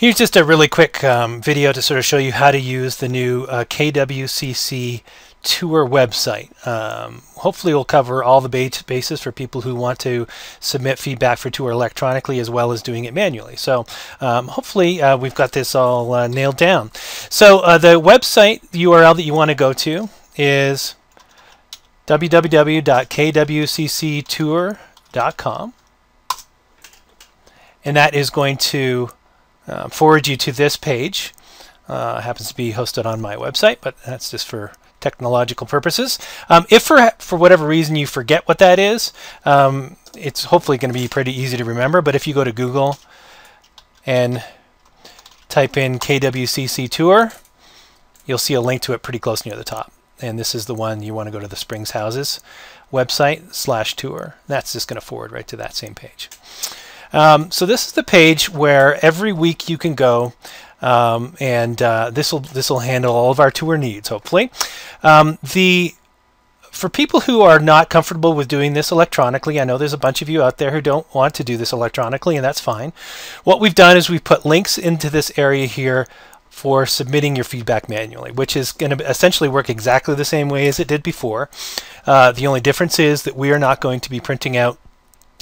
Here's just a really quick um, video to sort of show you how to use the new uh, KWCC tour website. Um, hopefully we'll cover all the bases for people who want to submit feedback for tour electronically as well as doing it manually. So um, hopefully uh, we've got this all uh, nailed down. So uh, the website URL that you want to go to is www.kwcctour.com and that is going to uh, forward you to this page. Uh, happens to be hosted on my website, but that's just for technological purposes. Um, if for for whatever reason you forget what that is, um, it's hopefully going to be pretty easy to remember. But if you go to Google and type in KWCC Tour, you'll see a link to it pretty close near the top. And this is the one you want to go to the Springs Houses website slash tour. That's just going to forward right to that same page. Um, so this is the page where every week you can go um, and uh, this will this will handle all of our tour needs hopefully. Um, the for people who are not comfortable with doing this electronically, I know there's a bunch of you out there who don't want to do this electronically, and that's fine. What we've done is we've put links into this area here for submitting your feedback manually, which is going to essentially work exactly the same way as it did before. Uh, the only difference is that we are not going to be printing out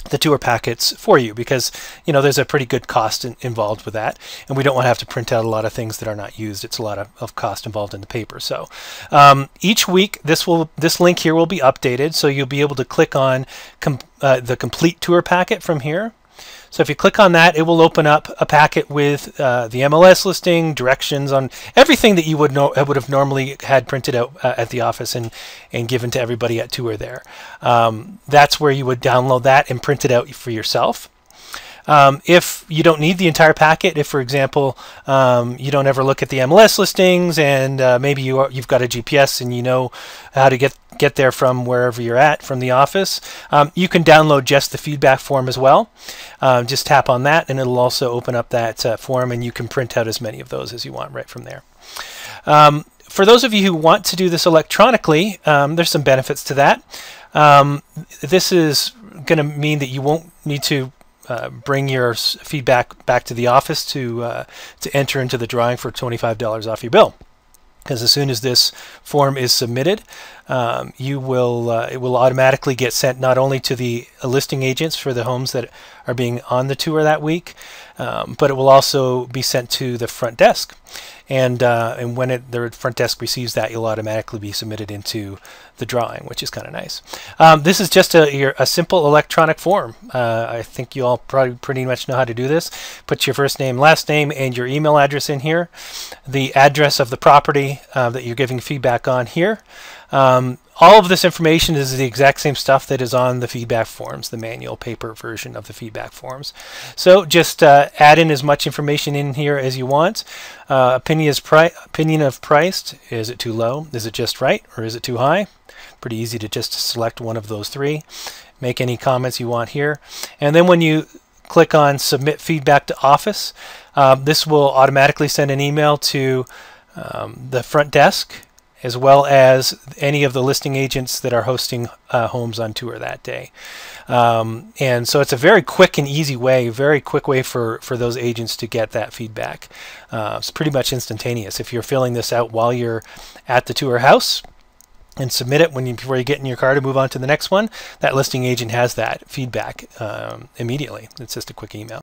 the tour packets for you because you know there's a pretty good cost in, involved with that. And we don't want to have to print out a lot of things that are not used. It's a lot of, of cost involved in the paper. So um, each week this will this link here will be updated. So you'll be able to click on com uh, the complete tour packet from here so if you click on that, it will open up a packet with uh, the MLS listing, directions on everything that you would know would have normally had printed out uh, at the office and and given to everybody at tour there. Um, that's where you would download that and print it out for yourself. Um, if you don't need the entire packet, if for example um, you don't ever look at the MLS listings and uh, maybe you are, you've got a GPS and you know how to get get there from wherever you're at from the office, um, you can download just the feedback form as well. Um, just tap on that and it'll also open up that uh, form and you can print out as many of those as you want right from there. Um, for those of you who want to do this electronically, um, there's some benefits to that. this is going to mean that you won't need to uh, bring your feedback back to the office to uh, to enter into the drawing for $25 off your bill. Because as soon as this form is submitted, um, you will uh, it will automatically get sent not only to the listing agents for the homes that are being on the tour that week, um, but it will also be sent to the front desk. And uh, and when it, the front desk receives that, you'll automatically be submitted into the drawing, which is kind of nice. Um, this is just a, a simple electronic form. Uh, I think you all probably pretty much know how to do this. Put your first name, last name, and your email address in here. The address of the property uh, that you're giving feedback on here. Um, all of this information is the exact same stuff that is on the feedback forms, the manual paper version of the feedback forms. So just uh, add in as much information in here as you want. Uh, opinion, is opinion of priced, is it too low? Is it just right? Or is it too high? Pretty easy to just select one of those three. Make any comments you want here. And then when you click on submit feedback to office, um, this will automatically send an email to um, the front desk as well as any of the listing agents that are hosting uh, homes on tour that day. Um, and so it's a very quick and easy way, very quick way for, for those agents to get that feedback. Uh, it's pretty much instantaneous. If you're filling this out while you're at the tour house, and submit it when you before you get in your car to move on to the next one, that listing agent has that feedback um, immediately. It's just a quick email.